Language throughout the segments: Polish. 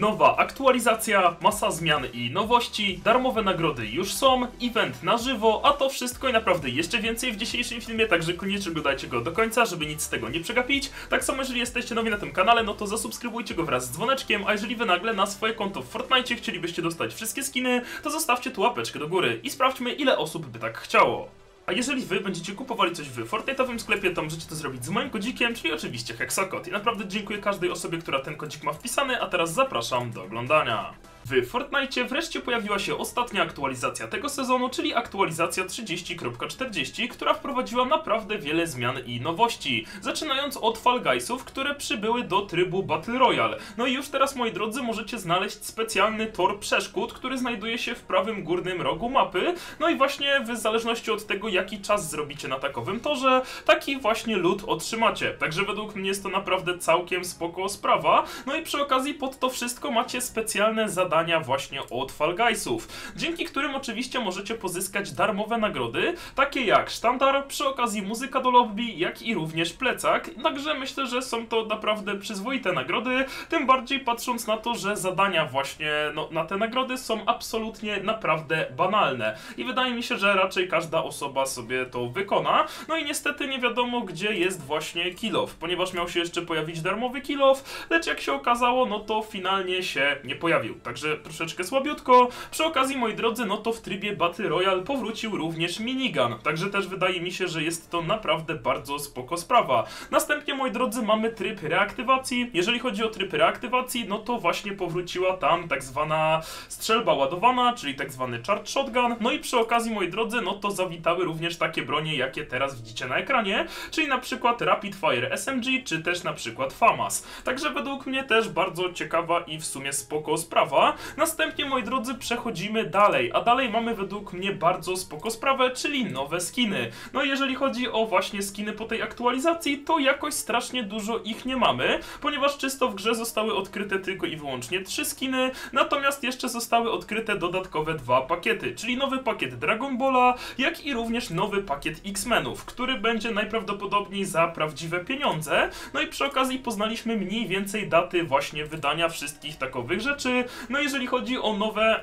Nowa aktualizacja, masa zmian i nowości, darmowe nagrody już są, event na żywo, a to wszystko i naprawdę jeszcze więcej w dzisiejszym filmie, także koniecznie oglądajcie go do końca, żeby nic z tego nie przegapić. Tak samo jeżeli jesteście nowi na tym kanale, no to zasubskrybujcie go wraz z dzwoneczkiem, a jeżeli wy nagle na swoje konto w Fortnite chcielibyście dostać wszystkie skiny, to zostawcie tu łapeczkę do góry i sprawdźmy ile osób by tak chciało. A jeżeli wy będziecie kupowali coś w Fortnite'owym sklepie, to możecie to zrobić z moim kodzikiem, czyli oczywiście Hexakod. I naprawdę dziękuję każdej osobie, która ten kodzik ma wpisany, a teraz zapraszam do oglądania. W Fortnite wreszcie pojawiła się ostatnia aktualizacja tego sezonu, czyli aktualizacja 30.40, która wprowadziła naprawdę wiele zmian i nowości. Zaczynając od Fall Guysów, które przybyły do trybu Battle Royale. No i już teraz, moi drodzy, możecie znaleźć specjalny tor przeszkód, który znajduje się w prawym górnym rogu mapy. No i właśnie w zależności od tego, jaki czas zrobicie na takowym torze, taki właśnie lód otrzymacie. Także według mnie jest to naprawdę całkiem spoko sprawa. No i przy okazji pod to wszystko macie specjalne zadania zadania właśnie od Fall Guysów, dzięki którym oczywiście możecie pozyskać darmowe nagrody, takie jak sztandar, przy okazji muzyka do lobby, jak i również plecak, także myślę, że są to naprawdę przyzwoite nagrody, tym bardziej patrząc na to, że zadania właśnie no, na te nagrody są absolutnie naprawdę banalne. I wydaje mi się, że raczej każda osoba sobie to wykona, no i niestety nie wiadomo gdzie jest właśnie kill off, ponieważ miał się jeszcze pojawić darmowy kill off, lecz jak się okazało, no to finalnie się nie pojawił, także troszeczkę słabiutko. Przy okazji, moi drodzy, no to w trybie Battle Royale powrócił również minigun, także też wydaje mi się, że jest to naprawdę bardzo spoko sprawa. Następnie, moi drodzy, mamy tryb reaktywacji. Jeżeli chodzi o tryb reaktywacji, no to właśnie powróciła tam tak zwana strzelba ładowana, czyli tak zwany charge shotgun. No i przy okazji, moi drodzy, no to zawitały również takie bronie, jakie teraz widzicie na ekranie, czyli na przykład Rapid Fire SMG, czy też na przykład FAMAS. Także według mnie też bardzo ciekawa i w sumie spoko sprawa. Następnie, moi drodzy, przechodzimy dalej, a dalej mamy według mnie bardzo spoko sprawę, czyli nowe skiny. No jeżeli chodzi o właśnie skiny po tej aktualizacji, to jakoś strasznie dużo ich nie mamy, ponieważ czysto w grze zostały odkryte tylko i wyłącznie trzy skiny, natomiast jeszcze zostały odkryte dodatkowe dwa pakiety, czyli nowy pakiet Dragon Balla, jak i również nowy pakiet X-Menów, który będzie najprawdopodobniej za prawdziwe pieniądze. No i przy okazji poznaliśmy mniej więcej daty właśnie wydania wszystkich takowych rzeczy. No jeżeli jeżeli chodzi o nowe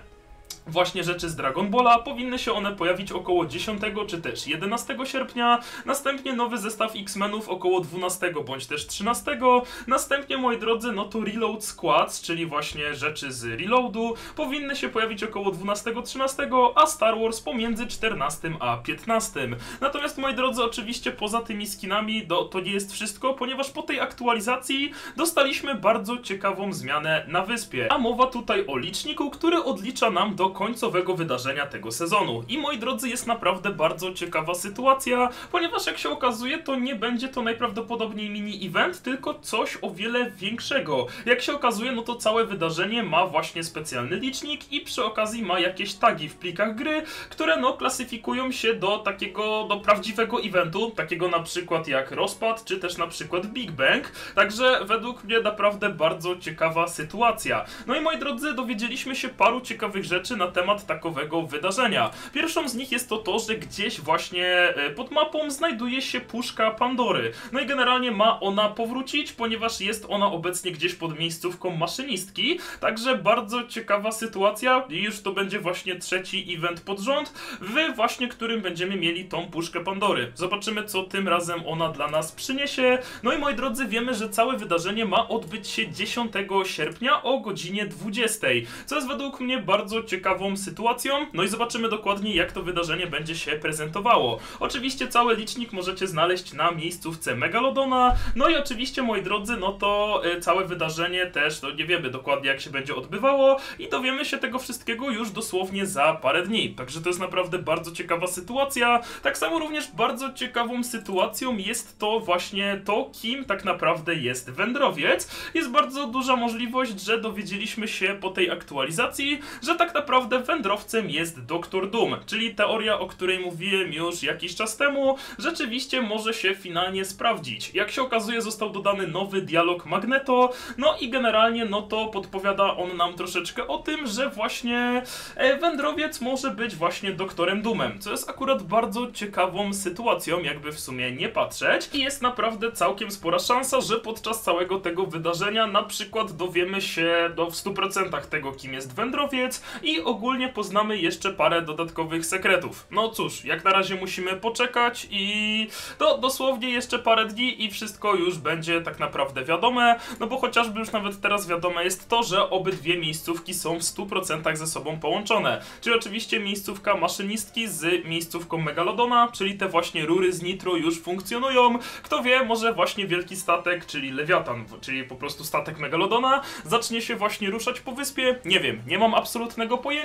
właśnie rzeczy z Dragon Balla. Powinny się one pojawić około 10 czy też 11 sierpnia. Następnie nowy zestaw X-Menów około 12 bądź też 13. Następnie, moi drodzy, no to Reload Squads, czyli właśnie rzeczy z Reloadu, powinny się pojawić około 12-13, a Star Wars pomiędzy 14 a 15. Natomiast, moi drodzy, oczywiście poza tymi skinami do, to nie jest wszystko, ponieważ po tej aktualizacji dostaliśmy bardzo ciekawą zmianę na wyspie. A mowa tutaj o liczniku, który odlicza nam do końcowego wydarzenia tego sezonu. I moi drodzy, jest naprawdę bardzo ciekawa sytuacja, ponieważ jak się okazuje, to nie będzie to najprawdopodobniej mini-event, tylko coś o wiele większego. Jak się okazuje, no to całe wydarzenie ma właśnie specjalny licznik i przy okazji ma jakieś tagi w plikach gry, które no klasyfikują się do takiego, do prawdziwego eventu, takiego na przykład jak rozpad, czy też na przykład Big Bang. Także według mnie naprawdę bardzo ciekawa sytuacja. No i moi drodzy, dowiedzieliśmy się paru ciekawych rzeczy na temat takowego wydarzenia. Pierwszą z nich jest to to, że gdzieś właśnie e, pod mapą znajduje się puszka Pandory. No i generalnie ma ona powrócić, ponieważ jest ona obecnie gdzieś pod miejscówką maszynistki. Także bardzo ciekawa sytuacja i już to będzie właśnie trzeci event pod rząd, w właśnie którym będziemy mieli tą puszkę Pandory. Zobaczymy co tym razem ona dla nas przyniesie. No i moi drodzy, wiemy, że całe wydarzenie ma odbyć się 10 sierpnia o godzinie 20, co jest według mnie bardzo ciekawe ciekawą sytuacją. No i zobaczymy dokładnie, jak to wydarzenie będzie się prezentowało. Oczywiście cały licznik możecie znaleźć na miejscówce Megalodona. No i oczywiście, moi drodzy, no to y, całe wydarzenie też, no nie wiemy dokładnie, jak się będzie odbywało i dowiemy się tego wszystkiego już dosłownie za parę dni. Także to jest naprawdę bardzo ciekawa sytuacja. Tak samo również bardzo ciekawą sytuacją jest to właśnie to, kim tak naprawdę jest wędrowiec. Jest bardzo duża możliwość, że dowiedzieliśmy się po tej aktualizacji, że tak naprawdę naprawdę wędrowcem jest Doktor Doom, czyli teoria, o której mówiłem już jakiś czas temu, rzeczywiście może się finalnie sprawdzić. Jak się okazuje, został dodany nowy dialog Magneto, no i generalnie no to podpowiada on nam troszeczkę o tym, że właśnie e, wędrowiec może być właśnie doktorem Doomem, co jest akurat bardzo ciekawą sytuacją, jakby w sumie nie patrzeć i jest naprawdę całkiem spora szansa, że podczas całego tego wydarzenia na przykład dowiemy się do w 100% tego, kim jest wędrowiec i ogólnie poznamy jeszcze parę dodatkowych sekretów. No cóż, jak na razie musimy poczekać i to dosłownie jeszcze parę dni i wszystko już będzie tak naprawdę wiadome, no bo chociażby już nawet teraz wiadome jest to, że obydwie miejscówki są w 100% ze sobą połączone. Czyli oczywiście miejscówka maszynistki z miejscówką Megalodona, czyli te właśnie rury z nitro już funkcjonują. Kto wie, może właśnie wielki statek, czyli Lewiatan, czyli po prostu statek Megalodona, zacznie się właśnie ruszać po wyspie. Nie wiem, nie mam absolutnego pojęcia.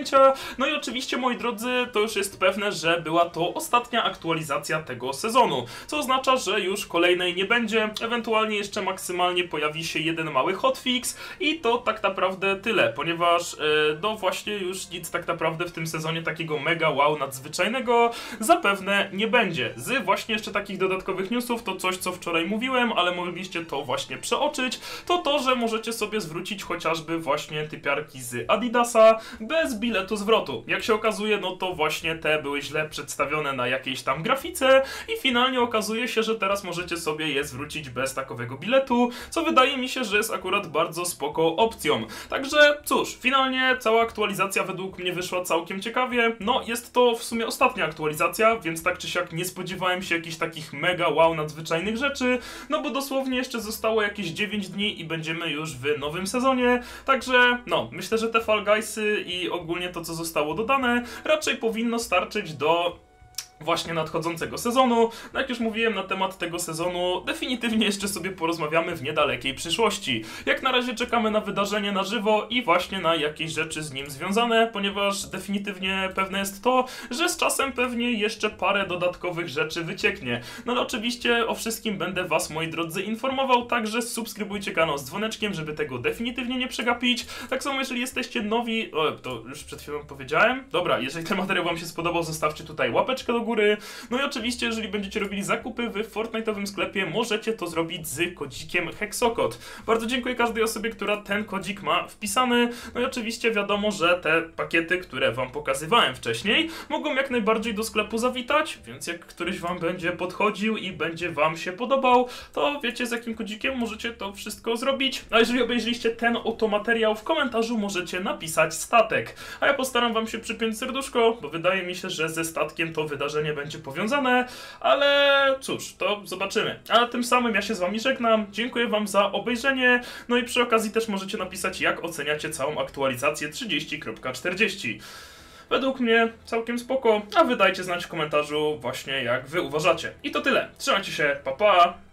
No i oczywiście, moi drodzy, to już jest pewne, że była to ostatnia aktualizacja tego sezonu, co oznacza, że już kolejnej nie będzie. Ewentualnie jeszcze maksymalnie pojawi się jeden mały hotfix i to tak naprawdę tyle, ponieważ e, do właśnie już nic tak naprawdę w tym sezonie takiego mega wow nadzwyczajnego zapewne nie będzie. Z właśnie jeszcze takich dodatkowych newsów to coś, co wczoraj mówiłem, ale mogliście to właśnie przeoczyć, to to, że możecie sobie zwrócić chociażby właśnie typiarki z Adidasa bez biletu zwrotu. Jak się okazuje, no to właśnie te były źle przedstawione na jakiejś tam grafice i finalnie okazuje się, że teraz możecie sobie je zwrócić bez takowego biletu, co wydaje mi się, że jest akurat bardzo spoko opcją. Także cóż, finalnie cała aktualizacja według mnie wyszła całkiem ciekawie. No, jest to w sumie ostatnia aktualizacja, więc tak czy siak nie spodziewałem się jakichś takich mega wow nadzwyczajnych rzeczy, no bo dosłownie jeszcze zostało jakieś 9 dni i będziemy już w nowym sezonie. Także, no, myślę, że te Fall Guysy i ogólnie to, co zostało dodane, raczej powinno starczyć do właśnie nadchodzącego sezonu. No jak już mówiłem na temat tego sezonu, definitywnie jeszcze sobie porozmawiamy w niedalekiej przyszłości. Jak na razie czekamy na wydarzenie na żywo i właśnie na jakieś rzeczy z nim związane, ponieważ definitywnie pewne jest to, że z czasem pewnie jeszcze parę dodatkowych rzeczy wycieknie. No ale oczywiście o wszystkim będę was, moi drodzy, informował, także subskrybujcie kanał z dzwoneczkiem, żeby tego definitywnie nie przegapić. Tak samo jeżeli jesteście nowi, o, to już przed chwilą powiedziałem. Dobra, jeżeli ten materiał wam się spodobał, zostawcie tutaj łapeczkę do góry, góry. No i oczywiście, jeżeli będziecie robili zakupy w Fortnite'owym sklepie, możecie to zrobić z kodzikiem Hexokod. Bardzo dziękuję każdej osobie, która ten kodzik ma wpisany. No i oczywiście wiadomo, że te pakiety, które wam pokazywałem wcześniej, mogą jak najbardziej do sklepu zawitać, więc jak któryś wam będzie podchodził i będzie wam się podobał, to wiecie z jakim kodzikiem możecie to wszystko zrobić. A jeżeli obejrzeliście ten oto materiał, w komentarzu możecie napisać statek. A ja postaram wam się przypiąć serduszko, bo wydaje mi się, że ze statkiem to wydarzenie nie będzie powiązane, ale cóż, to zobaczymy. A tym samym ja się z wami żegnam, dziękuję wam za obejrzenie, no i przy okazji też możecie napisać jak oceniacie całą aktualizację 30.40. Według mnie całkiem spoko, a wy dajcie znać w komentarzu właśnie jak wy uważacie. I to tyle. Trzymajcie się, pa pa!